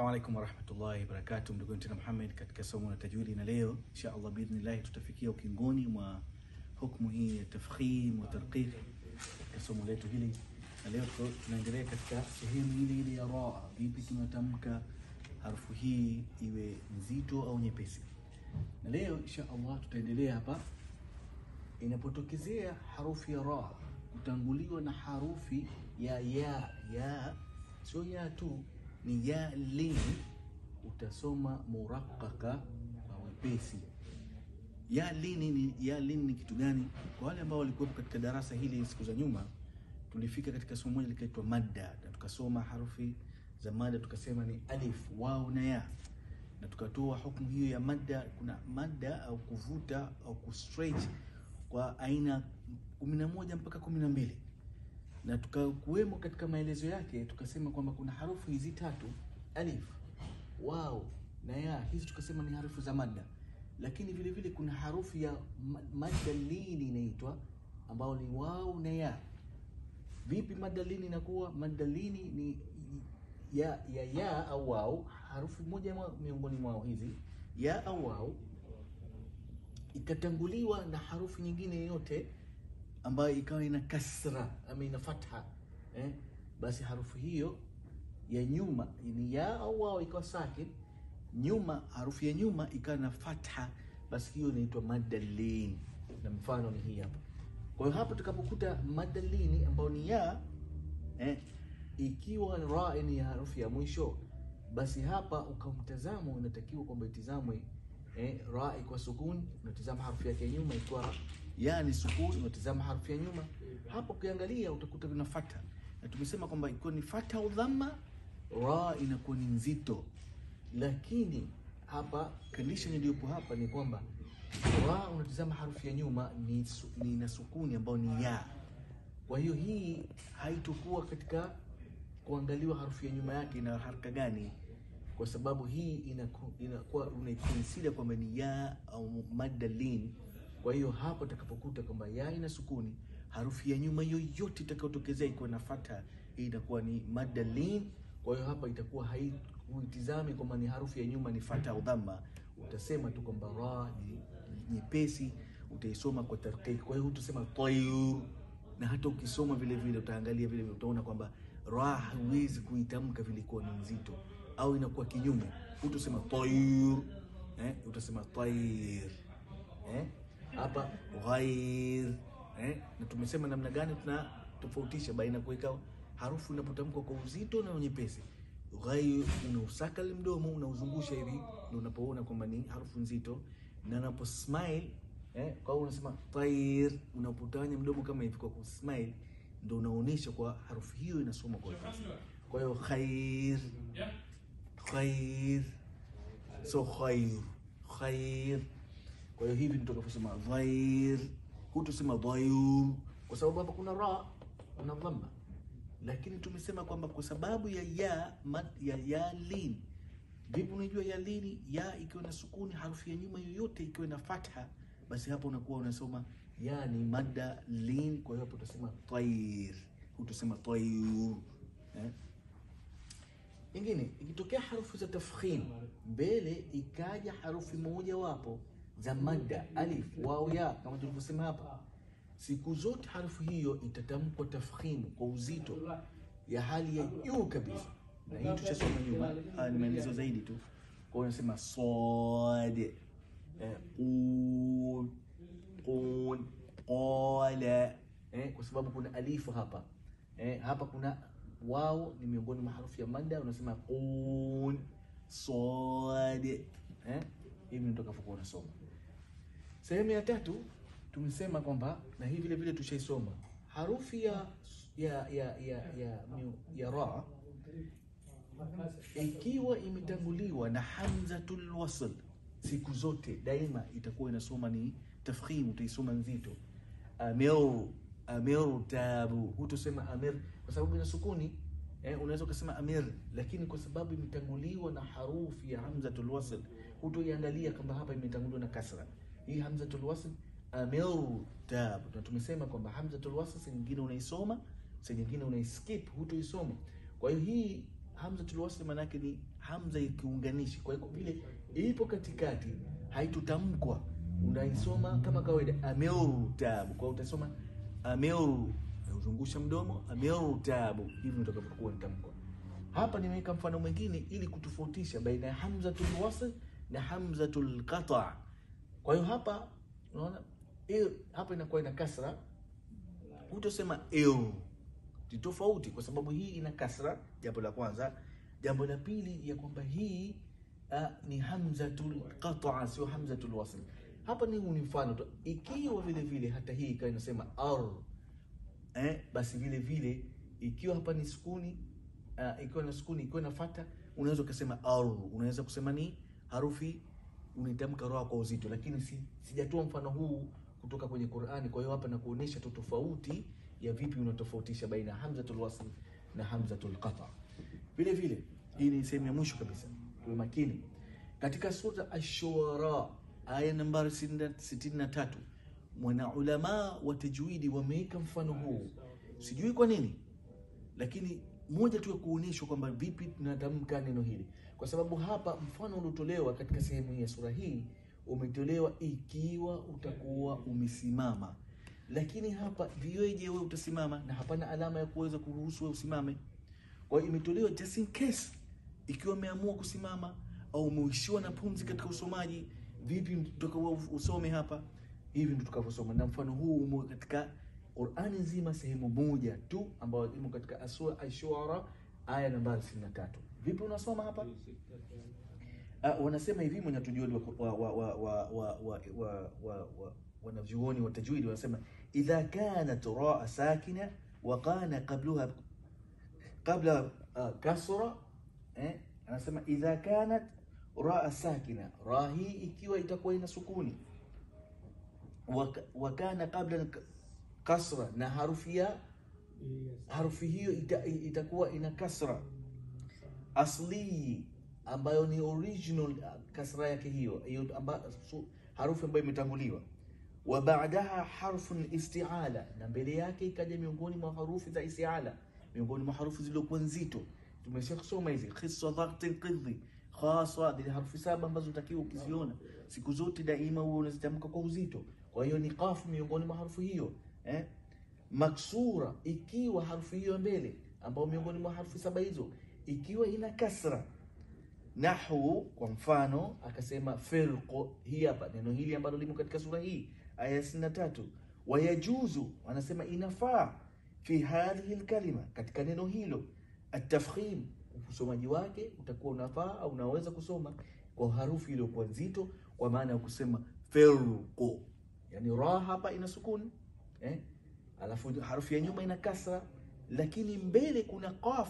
Assalamu alaikum warahmatullahi wabarakatuh, ndugu tena Muhammad katika somo la tajwidi, na leo insha Allah biidhnillah tutafikia ukingoni mwa hukumu hii ya tafkhim wa tarqiq katika somo letu hili, na leo tunaendelea katika sehemu ile ile ya raa, vipi tunatamka harufu hii iwe nzito au nyepesi. Na leo insha Allah tutaendelea hapa. Inapotokezea harufi ya raa kutanguliwa na harufi ya ya ya, sio ya tu, ni ya lini, utasoma murakaka kwa wepesi. Ya lini ni ya lini ni kitu gani? Kwa wale ambao walikuwepo katika darasa hili siku za nyuma, tulifika katika somo moja likaitwa madda, na tukasoma harufi za madda, tukasema ni alif, wau na ya na tukatoa hukumu hiyo ya madda. Kuna madda au kuvuta au kustretch kwa aina kumi na moja mpaka kumi na tukakuwemo katika maelezo yake, tukasema kwamba kuna harufu hizi tatu. Alif, wao na ya, hizi tukasema ni harufu za madda, lakini vile vile kuna harufu ya madalini inaitwa ambao ni wao na ya. Vipi madalini inakuwa? Madda lini ni ya ya ya au wao, harufu moja miongoni mwao hizi. Ya au wao ikatanguliwa na harufu nyingine yoyote ambayo ikawa ina kasra ama ina fatha eh, basi harufu hiyo ya nyuma ni ya au wao ikawa sakin, nyuma harufu ya nyuma ikawa na fatha, basi hiyo inaitwa madalin, na mfano ni hii hapa. Kwa hiyo hapo tukapokuta madalini ambayo ni ya eh, ikiwa ra ni harufu ya mwisho, basi hapa ukamtazamo unatakiwa kwamba itizamwe eh, ra ikiwa sukuni, unatizama harufu yake ya nyuma, ikiwa ra, ni sukuni, unatizama harufu ya nyuma. Hapo ukiangalia utakuta kuna fatha, na tumesema kwamba ikiwa ni fatha au dhamma, ra inakuwa ni nzito, lakini hapa condition iliyopo hapa ni kwamba ra unatizama harufu ya nyuma ni, ni na sukuni ambayo ni ya. Kwa hiyo hii haitokuwa katika kuangaliwa harufu ya nyuma yake na haraka gani, kwa sababu hii inaku- inakuwa unaikonsida kwamba ni ya au madalin. Kwa hiyo hapo utakapokuta kwamba ya ina sukuni, harufu ya nyuma yoyote itakayotokezea iko na fatha, hii inakuwa ni madalin. Kwa hiyo hapa itakuwa haitizami kwamba ni harufu ya nyuma ni fatha au dhamma, utasema tu kwamba ra nyepesi, utaisoma kwa tarqiq. Kwa hiyo utasema tayur na hata ukisoma vile vile utaangalia vile vile utaona kwamba ra huwezi kuitamka vile kuwa ni nzito au inakuwa kinyume. Utasema tayr eh, utasema tayr eh, hapa ghair eh, na tumesema namna gani tunatofautisha baina ya kuweka harufu inapotamkwa kwa uzito na unyepesi. Ghair unausaka ile mdomo unauzungusha hivi, ndio unapoona kwamba ni harufu nzito, na unapo smile eh, kwa unasema tayr, unapotanya mdomo kama hivi kwa kusmile, ndio unaonyesha kwa harufu hiyo inasoma kwa hiyo. Kwa hiyo khair, khair, so khair, khair. Kwa hiyo hivi ndio tunaposema dhair, hutusema dhayur, kwa sababu hapa kuna ra kuna dhamma, lakini tumesema kwamba kwa sababu ya ya mad, ya ya lin Vipi unajua ya lini? Ya ikiwa na sukuni, harufu ya nyuma yoyote ikiwa na fatha, basi hapo unakuwa unasoma ya ni madda lin. Kwa hiyo hapo utasema tayr, hutusema tayur eh? Ingine ikitokea harufu za tafkhim mbele ikaja harufu moja wapo za madda alif wao ya, kama tulivyosema hapa, siku zote harufu hiyo itatamkwa tafkhimu kwa uzito ya hali ya juu kabisa, na hii tushasoma nyuma. Haya ni maelezo zaidi tu. Kwa hiyo nasema sad, eh, qul, qul, qala, eh, kwa sababu kuna alifu hapa eh, hapa kuna wao ni miongoni mwa harufu ya mada, unasema qul, sad, eh, hivi ndio utakapokuwa unasoma. Sehemu ya tatu tumesema kwamba na hii vile vile tushaisoma harufi ya ya ya ya ya, ya ra ikiwa imetanguliwa na hamzatul wasl, siku zote daima itakuwa inasoma ni tafkhim, utaisoma nzito. Amir, tabu, hutosema amir kwa sababu ina sukuni eh, unaweza ukasema amir, lakini kwa sababu imetanguliwa na harufi ya hamzatul wasl, hutoiangalia kwamba hapa imetanguliwa na kasra. Hii hamzatul wasl amir tab, na tumesema kwamba hamzatul wasl si nyingine unaisoma, si nyingine unaiskip, hutoisoma. Kwa hiyo hii hamzatul wasl maana yake ni hamza ikiunganishi. kiunganishi. Kwa hiyo vile ipo katikati, haitutamkwa, unaisoma kama kawaida, ameurtabu. Kwa hiyo utasoma ameuru, uzungusha mdomo, ameurtabu, hivi ndio utakavyokuwa nitamkwa. Hapa nimeweka mfano mwingine ili kutofautisha baina ya hamzatul wasl na hamzatul qata. Kwa hiyo hapa unaona il hapa inakuwa ina kasra, Utasema il ni tofauti kwa sababu hii ina kasra, jambo la kwanza. Jambo la pili ya kwamba hii uh, ni hamzatul qata, sio hamzatul wasl. Hapa ni mfano tu, ikiwa vile vile hata hii ikawa inasema ar eh, basi vile vile ikiwa hapa ni sukuni uh, ikiwa na sukuni ikiwa na fata, unaweza ukasema unaweza kusema ni harufi unitamka roa kwa uzito, lakini si, sijatoa mfano huu kutoka kwenye Qur'ani. Kwa hiyo hapa nakuonesha tu tofauti ya vipi unatofautisha baina hamzatul wasl na hamzatul qata. Vile vile hii ni sehemu ya mwisho kabisa, tuwe makini katika sura Ash-Shuara aya nambari 63 mwana ulama wa tajwidi wameweka mfano huu, sijui kwa nini, lakini moja tu ya kuonyeshwa kwamba vipi tunatamka neno hili, kwa sababu hapa mfano uliotolewa katika sehemu hii ya sura hii umetolewa ikiwa utakuwa umesimama, lakini hapa viweje wewe utasimama na hapana alama ya kuweza kuruhusu wewe usimame. Kwa hiyo imetolewa just in case, ikiwa umeamua kusimama au umeishiwa na pumzi katika usomaji, vipi tutakuwa usome hapa. Hivi ndio tukavyosoma, na mfano huu umo katika Qur'ani nzima sehemu moja tu ambayo imo katika sura Ash-Shuara aya nambari 63. Vipi unasoma hapa? Uh, wanasema hivi mwenye tujuoni wa wa wa wa wa wa wa wa wa tajwidi wanasema idha kanat raa sakina wa kana qablaha qabla uh, kasra eh, anasema idha kanat raa sakina, ra hii ikiwa itakuwa ina sukuni wa kabla kasra, na harufi ya harufi hiyo ita, itakuwa ina kasra asli ambayo ni original kasra yake hiyo amba, harufi ambayo imetanguliwa. Wa baadaha harfun isti'ala, na mbele yake ikaja miongoni mwa harufi za isti'ala, miongoni mwa harufi zilizokuwa nzito. Tumeshasoma hizi khissa dhaqtin qidhi khasa, zile harufi saba ambazo utakiwa ukiziona siku zote daima huwa unazitamka kwa uzito. Kwa hiyo ni qafu miongoni mwa harufu hiyo eh? Maksura, ikiwa harufu hiyo mbele ambayo miongoni mwa harufu saba hizo ikiwa ina kasra Nahu kwa mfano akasema firqu, hii hapa neno hili ambalo limo katika sura hii aya ya sitini na tatu. Wayajuzu, wanasema inafaa, fi hadhihi lkalima, katika neno hilo, atafkhim, usomaji wake utakuwa unafaa au unaweza kusoma kwa harufi iliyokuwa nzito, kwa maana ya kusema firqu, yani ra hapa ina sukuni eh? Alafu harufu ya nyuma ina kasra, lakini mbele kuna qaf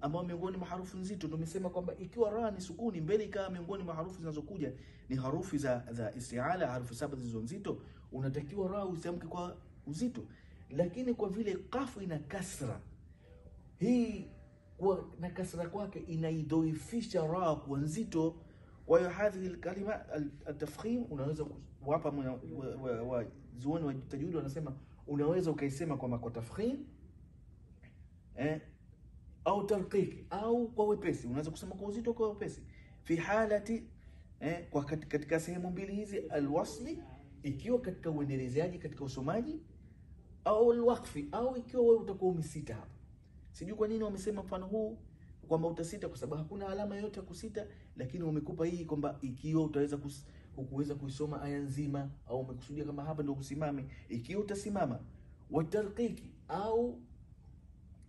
ambayo miongoni mwa harufu nzito tumesema kwamba ikiwa ra ni sukuni mbele ikawa miongoni mwa harufu zinazokuja ni harufu za za istiala, harufu saba zilizo nzito, unatakiwa ra usiamke kwa uzito. Lakini kwa vile kafu ina kasra, hii kwa na kasra kwake inaidhoifisha ra kuwa nzito. Kwa hiyo hadhihi alkalima atafkhim, unaweza wapa wazuoni wa tajwidi wanasema unaweza ukaisema kwa kwa tafkhim eh au talqiki au kwa wepesi, unaweza kusema kwa uzito, kwa wepesi. Fi halati eh, kwa katika sehemu mbili hizi, alwasli, ikiwa katika uendelezaji katika usomaji, au alwaqfi, au ikiwa wewe utakuwa umesita hapa. Sijui kwa nini wamesema mfano huu kwamba utasita, kwa sababu hakuna alama yote ya kusita, lakini wamekupa hii kwamba ikiwa utaweza kus, hukuweza kuisoma aya nzima, au umekusudia kama hapa ndio kusimame, ikiwa utasimama, watarqiqi au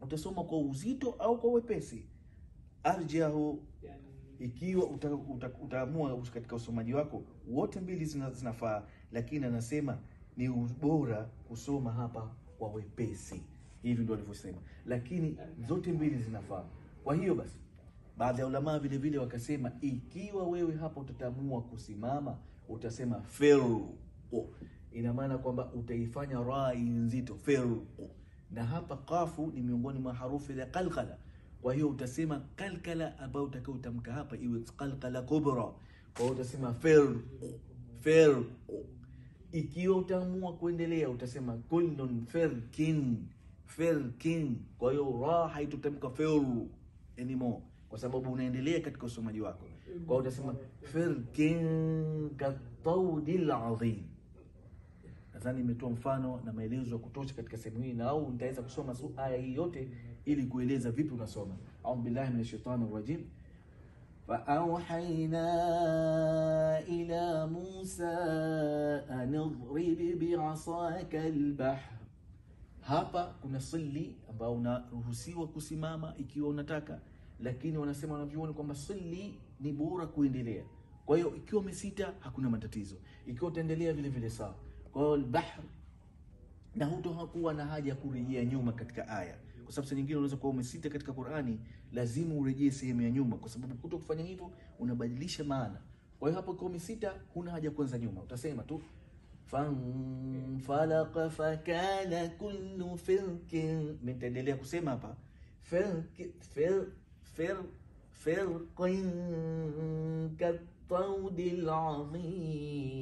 utasoma kwa uzito au kwa wepesi. Arjahu, ikiwa utaamua uta, uta katika usomaji wako wote mbili zina, zinafaa, lakini anasema ni bora kusoma hapa kwa wepesi. Hivi ndio alivyosema, lakini zote mbili zinafaa. Kwa hiyo basi, baadhi ya ulamaa vile vile wakasema ikiwa wewe hapa utatamua kusimama utasema feruku, ina maana kwamba utaifanya rai nzito feruku, na hapa kafu ni miongoni mwa harufi za qalqala. Kwa hiyo utasema kalkala ambayo utakao utamka hapa iwe qalqala kubra. Kwa hiyo utasema feruku, feruku. Ikiwa utaamua kuendelea utasema kullun ferkin, ferkin. Kwa hiyo ra haitutamka firu anymore kwa sababu unaendelea katika usomaji wako. Kwa hiyo utasema firkin kataudil adhim. Nadhani nimetoa mfano na maelezo ya kutosha katika sehemu hii, na au nitaweza kusoma aya hii yote ili kueleza vipi unasoma. Audhu billahi minash shaitani rajim. Faauhaina ila Musa an idrib bi'asaka al-bahr hapa kuna sili ambao unaruhusiwa kusimama ikiwa unataka lakini wanasema wanavyuoni kwamba sili ni bora kuendelea. Kwa hiyo ikiwa umesita hakuna matatizo. Ikiwa utaendelea vile vile sawa. Kwa hiyo albahr na hutokuwa na haja ya kurejea nyuma katika aya. Kwa sababu saa nyingine unaweza kuwa umesita katika Qur'ani, lazima urejee sehemu ya nyuma, kwa sababu kuto kufanya hivyo unabadilisha maana. Kwa hiyo hapo kwa umesita, huna haja kuanza nyuma, utasema tu فانفلق فكان كل فرق من تدلية كسيمة با فرك فر فرق كالطود العظيم.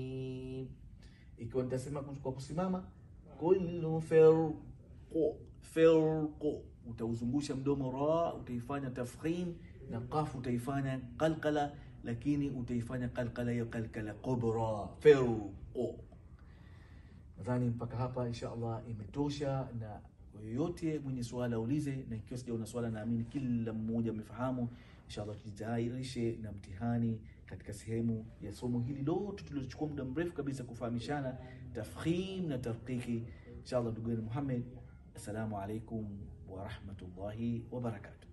يكون تسمى كنت كوكو سيماما كل فرق فرق. وتوزنبوش مدوم راء وتيفانا تفخيم. نقاف وتيفانا قلقلة. لكني وتيفانا قلقلة يقلقلة قبرى فرق. Nadhani mpaka hapa insha Allah imetosha, na yoyote mwenye swala aulize, na ikiwa sija una swala, naamini kila mmoja amefahamu. Inshallah tujitayarishe na mtihani katika sehemu ya somo hili lote tulilochukua muda mrefu kabisa kufahamishana tafkhim na tarkiki. Inshallah ndugu yenu Muhammad Assalamu alaikum warahmatullahi wabarakatuh.